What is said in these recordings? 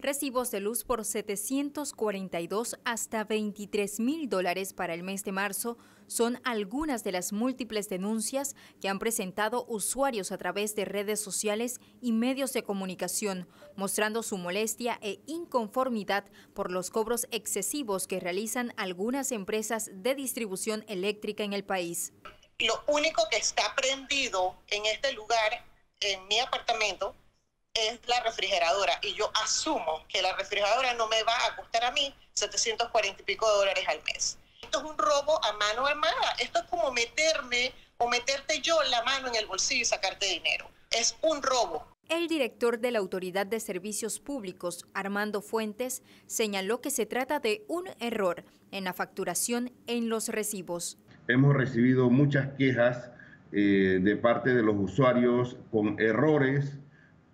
recibos de luz por 742 hasta 23 mil dólares para el mes de marzo son algunas de las múltiples denuncias que han presentado usuarios a través de redes sociales y medios de comunicación, mostrando su molestia e inconformidad por los cobros excesivos que realizan algunas empresas de distribución eléctrica en el país. Lo único que está prendido en este lugar, en mi apartamento, es la refrigeradora y yo asumo que la refrigeradora no me va a costar a mí 740 y pico de dólares al mes. Esto es un robo a mano armada. Esto es como meterme o meterte yo la mano en el bolsillo y sacarte dinero. Es un robo. El director de la Autoridad de Servicios Públicos, Armando Fuentes, señaló que se trata de un error en la facturación en los recibos. Hemos recibido muchas quejas eh, de parte de los usuarios con errores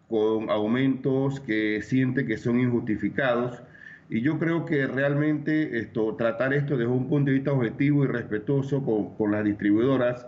con aumentos que siente que son injustificados. Y yo creo que realmente esto, tratar esto desde un punto de vista objetivo y respetuoso con, las distribuidoras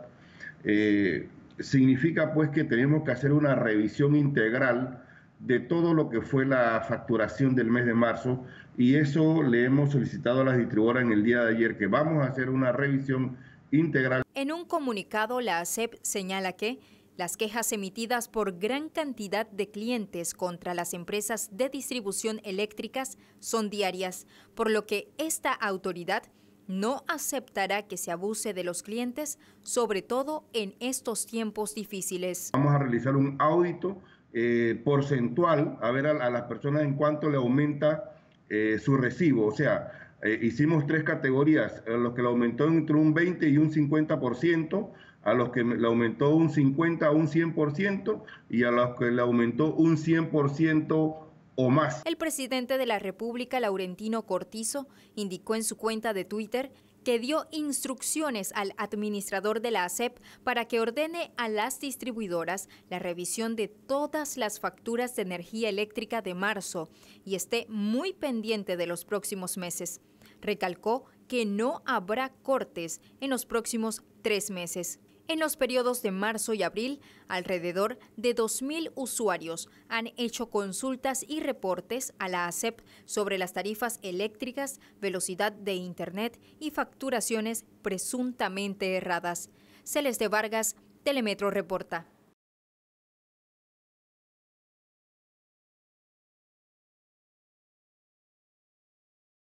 eh, significa pues que tenemos que hacer una revisión integral de todo lo que fue la facturación del mes de marzo y eso le hemos solicitado a las distribuidoras en el día de ayer que vamos a hacer una revisión integral. En un comunicado la ASEP señala que las quejas emitidas por gran cantidad de clientes contra las empresas de distribución eléctricas son diarias, por lo que esta autoridad no aceptará que se abuse de los clientes, sobre todo en estos tiempos difíciles. Vamos a realizar un audito eh, porcentual a ver a, las personas en cuánto le aumenta eh, su recibo. O sea, eh, hicimos tres categorías, a los que le aumentó entre un 20 y un 50%, a los que le aumentó un 50 a un 100% y a los que le aumentó un 100% o más. El presidente de la República, Laurentino Cortizo, indicó en su cuenta de Twitter que dio instrucciones al administrador de la ASEP para que ordene a las distribuidoras la revisión de todas las facturas de energía eléctrica de marzo y esté muy pendiente de los próximos meses. Recalcó que no habrá cortes en los próximos tres meses. En los periodos de marzo y abril, alrededor de 2.000 usuarios han hecho consultas y reportes a la ASEP sobre las tarifas eléctricas, velocidad de Internet y facturaciones presuntamente erradas. Celeste Vargas, Telemetro Reporta.